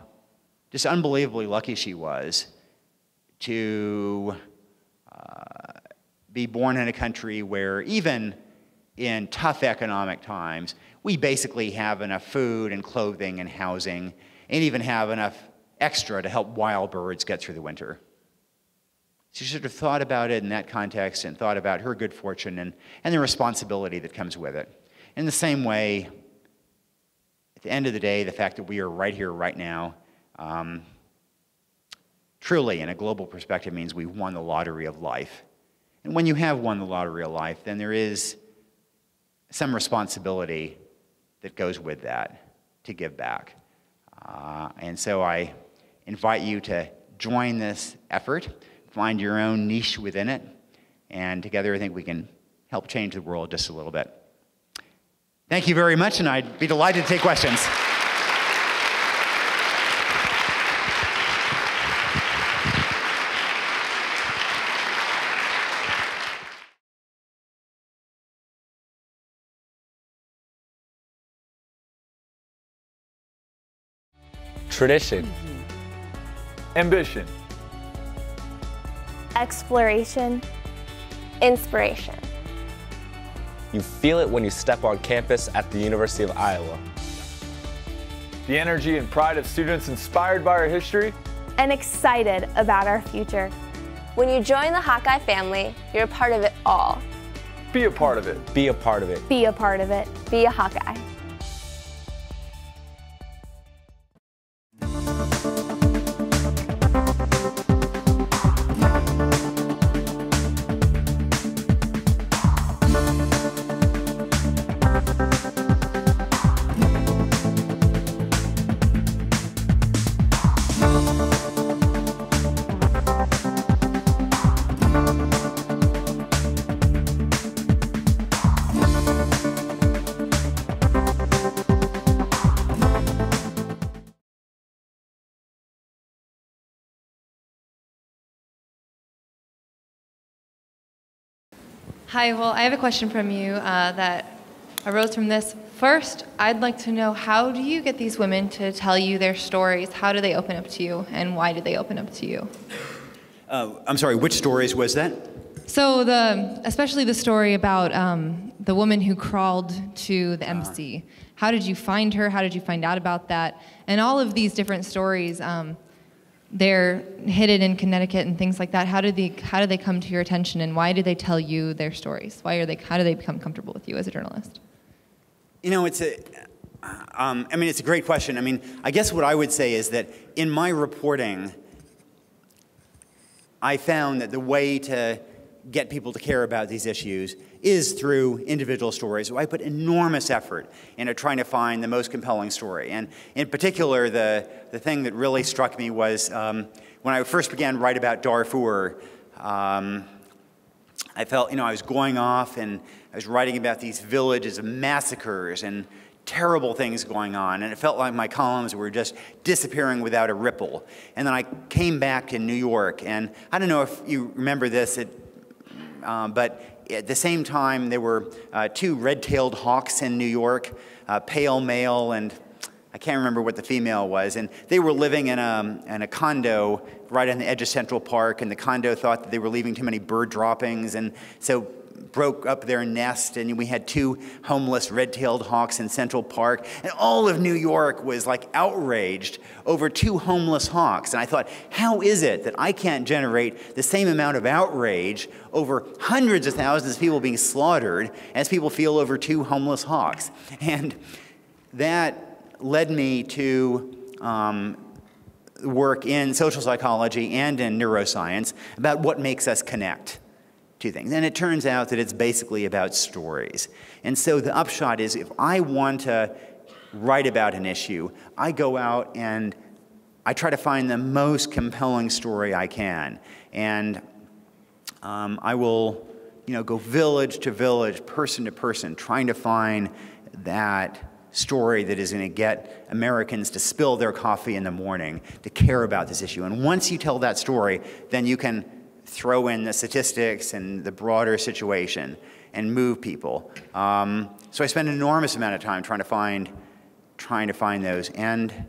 just unbelievably lucky she was to uh, be born in a country where even in tough economic times, we basically have enough food and clothing and housing, and even have enough extra to help wild birds get through the winter. She sort of thought about it in that context and thought about her good fortune and, and the responsibility that comes with it. In the same way, at the end of the day, the fact that we are right here, right now, um, truly, in a global perspective, means we've won the lottery of life. And when you have won the lottery of life, then there is some responsibility that goes with that to give back. Uh, and so I invite you to join this effort, find your own niche within it, and together I think we can help change the world just a little bit. Thank you very much, and I'd be delighted to take questions. Tradition. Mm-hmm. Ambition. exploration, inspiration. You feel it when you step on campus at the University of Iowa. The energy and pride of students inspired by our history. and excited about our future. When you join the Hawkeye family, you're a part of it all. Be a part of it. Be a part of it. Be a part of it. Be a Hawkeye. Hi, well, I have a question from you uh, that arose from this. First, I'd like to know how do you get these women to tell you their stories? How do they open up to you, and why do they open up to you? Uh, I'm sorry, which stories was that? So the, especially the story about um, the woman who crawled to the embassy. How did you find her? How did you find out about that? And all of these different stories, um, they're hidden in Connecticut and things like that. How did they how did they come to your attention, and why did they tell you their stories? Why are they how do they become comfortable with you as a journalist? You know, it's a, um, I mean, it's a great question. I mean, I guess what I would say is that in my reporting, I found that the way to get people to care about these issues is through individual stories. So I put enormous effort into trying to find the most compelling story. And in particular, the, the thing that really struck me was um, when I first began write about Darfur, um, I felt, you know, I was going off and I was writing about these villages of massacres and terrible things going on, and it felt like my columns were just disappearing without a ripple. And then I came back to New York, and I don't know if you remember this, it, um, but at the same time, there were uh, two red-tailed hawks in New York, uh, pale male and I can't remember what the female was, and they were living in a, in a condo right on the edge of Central Park, and the condo thought that they were leaving too many bird droppings, and so broke up their nest, and we had two homeless red-tailed hawks in Central Park, and all of New York was like outraged over two homeless hawks. And I thought, how is it that I can't generate the same amount of outrage over hundreds of thousands of people being slaughtered as people feel over two homeless hawks? And that led me to um, work in social psychology and in neuroscience about what makes us connect two things. And it turns out that it's basically about stories. And so the upshot is if I want to write about an issue, I go out and I try to find the most compelling story I can. And um, I will, you know, go village to village, person to person, trying to find that story that is going to get Americans to spill their coffee in the morning, to care about this issue. And once you tell that story, then you can throw in the statistics and the broader situation and move people. Um, so I spend an enormous amount of time trying to find, trying to find those. And,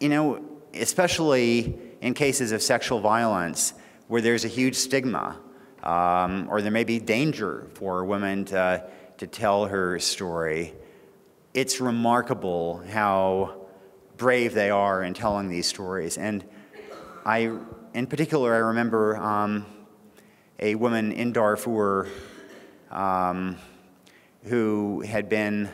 you know, especially in cases of sexual violence where there's a huge stigma, um, or there may be danger for women to, to tell her story, it's remarkable how brave they are in telling these stories. And I, in particular, I remember um, a woman in Darfur um, who had been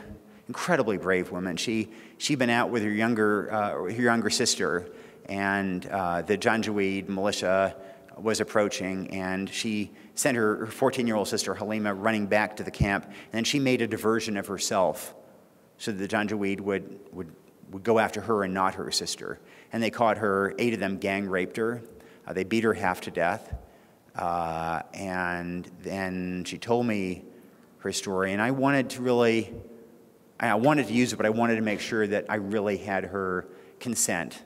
incredibly brave woman. She she'd been out with her younger uh, her younger sister, and uh, the Janjaweed militia was approaching, and she sent her 14 year old sister Halima running back to the camp, and then she made a diversion of herself so that the Janjaweed would would would go after her and not her sister and they caught her. Eight of them gang raped her. Uh, they beat her half to death. Uh, and then she told me her story, and I wanted to really, I wanted to use it, but I wanted to make sure that I really had her consent.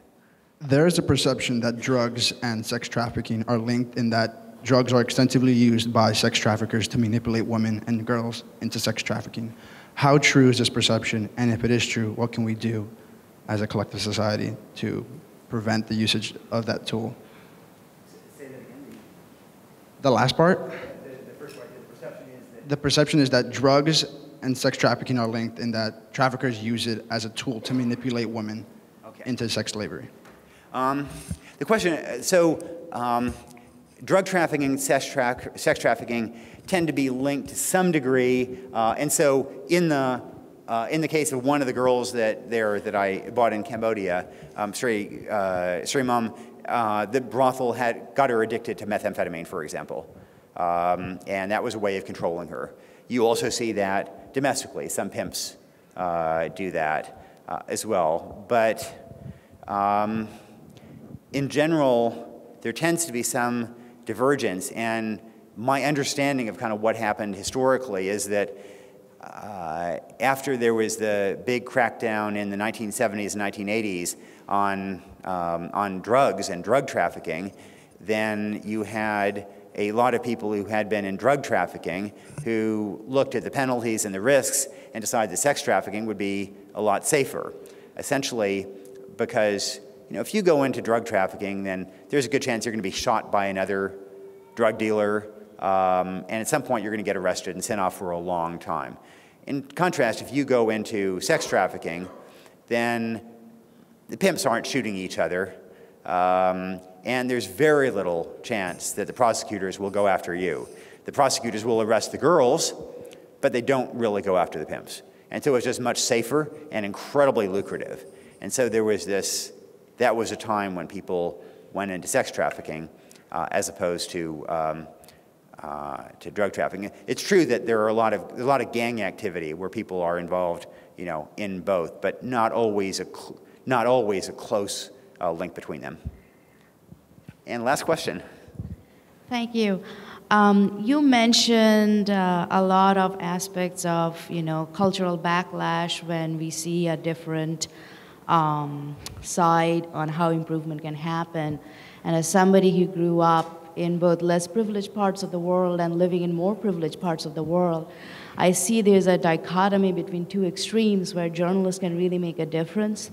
There is a perception that drugs and sex trafficking are linked in that drugs are extensively used by sex traffickers to manipulate women and girls into sex trafficking. How true is this perception? And if it is true, what can we do as a collective society to prevent the usage of that tool. The last part? The perception is that drugs and sex trafficking are linked in that traffickers use it as a tool to manipulate women okay. into sex slavery. Um, the question, so um, drug trafficking, sex, tra sex, trafficking tend to be linked to some degree, uh, and so in the uh, in the case of one of the girls that there that I bought in Cambodia, um, Srey, uh, Srey Mom, uh, the brothel had got her addicted to methamphetamine, for example, um, and that was a way of controlling her. You also see that domestically. Some pimps uh, do that uh, as well, but um, in general, there tends to be some divergence, and my understanding of kind of what happened historically is that after there was the big crackdown in the 1970s and 1980s on, um, on drugs and drug trafficking, then you had a lot of people who had been in drug trafficking who looked at the penalties and the risks and decided that sex trafficking would be a lot safer. Essentially, because you know, if you go into drug trafficking, then there's a good chance you're going to be shot by another drug dealer, um, and at some point you're going to get arrested and sent off for a long time. In contrast, if you go into sex trafficking, then the pimps aren't shooting each other, um, and there's very little chance that the prosecutors will go after you. The prosecutors will arrest the girls, but they don't really go after the pimps. And so it's just much safer and incredibly lucrative. And so there was this, that was a time when people went into sex trafficking uh, as opposed to um, uh, to drug trafficking. It's true that there are a lot of a lot of gang activity where people are involved, you know, in both, but not always a not always a close uh, link between them. And last question. Thank you. Um, you mentioned uh, a lot of aspects of, you know, cultural backlash when we see a different um, side on how improvement can happen. And as somebody who grew up in both less privileged parts of the world and living in more privileged parts of the world, I see there's a dichotomy between two extremes where journalists can really make a difference.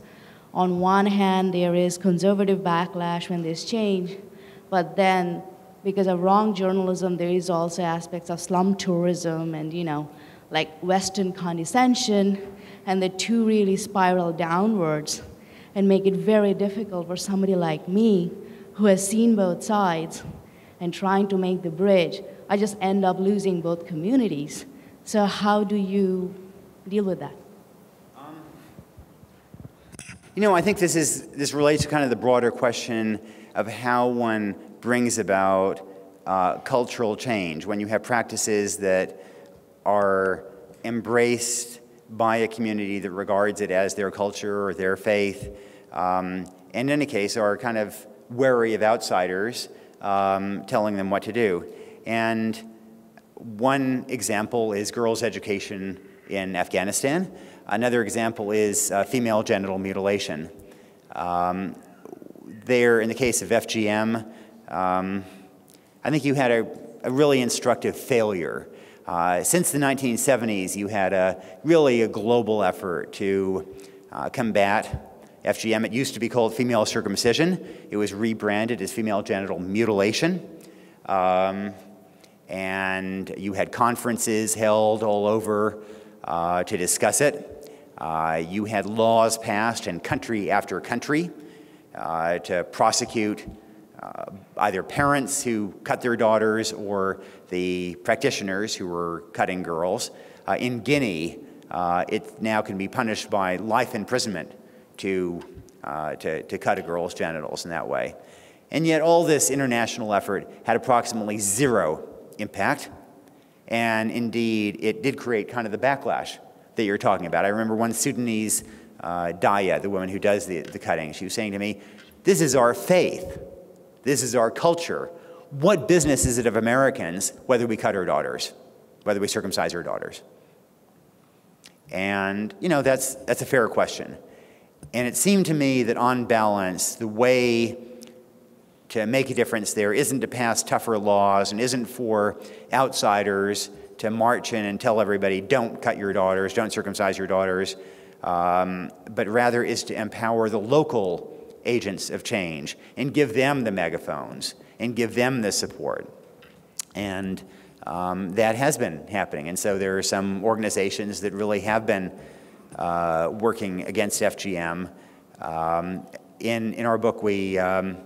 On one hand, there is conservative backlash when there's change, but then because of wrong journalism, there is also aspects of slum tourism and, you know, like Western condescension, and the two really spiral downwards and make it very difficult for somebody like me who has seen both sides and trying to make the bridge, I just end up losing both communities. So, how do you deal with that? Um, you know, I think this, is, this relates to kind of the broader question of how one brings about uh, cultural change when you have practices that are embraced by a community that regards it as their culture or their faith, um, and in any case are kind of wary of outsiders um, telling them what to do. And one example is girls' education in Afghanistan. Another example is uh, female genital mutilation. Um, there, in the case of FGM, um, I think you had a, a really instructive failure. Uh, since the 1970s, you had a really a global effort to uh, combat FGM. It used to be called female circumcision. It was rebranded as female genital mutilation. Um, and you had conferences held all over uh, to discuss it. Uh, you had laws passed in country after country uh, to prosecute uh, either parents who cut their daughters or the practitioners who were cutting girls. Uh, in Guinea, uh, it now can be punished by life imprisonment to, to, to cut a girl's genitals in that way. And yet, all this international effort had approximately zero impact. And indeed, it did create kind of the backlash that you're talking about. I remember one Sudanese, uh, Daya, the woman who does the, the cutting, she was saying to me, This is our faith. This is our culture. What business is it of Americans whether we cut our daughters, whether we circumcise our daughters? And, you know, that's, that's a fair question. And it seemed to me that on balance, the way to make a difference there isn't to pass tougher laws and isn't for outsiders to march in and tell everybody, don't cut your daughters, don't circumcise your daughters, um, but rather is to empower the local agents of change and give them the megaphones and give them the support. And um, that has been happening. And so there are some organizations that really have been uh, working against FGM. Um, in, in our book, we, um,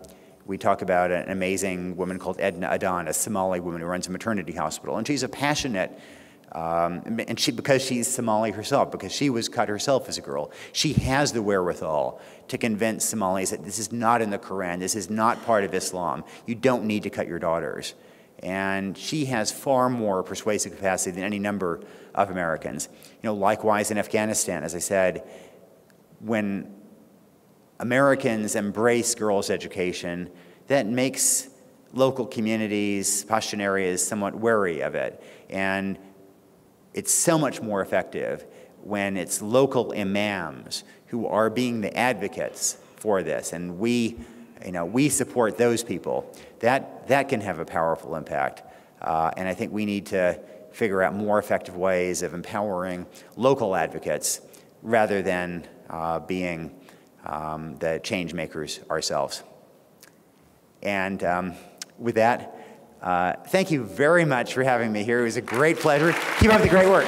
we talk about an amazing woman called Edna Adan, a Somali woman who runs a maternity hospital. And she's a passionate, um, and she, because she's Somali herself, because she was cut herself as a girl, she has the wherewithal to convince Somalis that this is not in the Quran, this is not part of Islam. You don't need to cut your daughters. And she has far more persuasive capacity than any number of Americans. You know, likewise in Afghanistan, as I said, when Americans embrace girls' education, that makes local communities, Pashtun areas, somewhat wary of it. And it's so much more effective when it's local imams who are being the advocates for this. And we, you know, we support those people. That, that can have a powerful impact. Uh, and I think we need to figure out more effective ways of empowering local advocates rather than uh, being um, the change makers ourselves. And um, with that, uh, thank you very much for having me here. It was a great pleasure. Keep up the great work.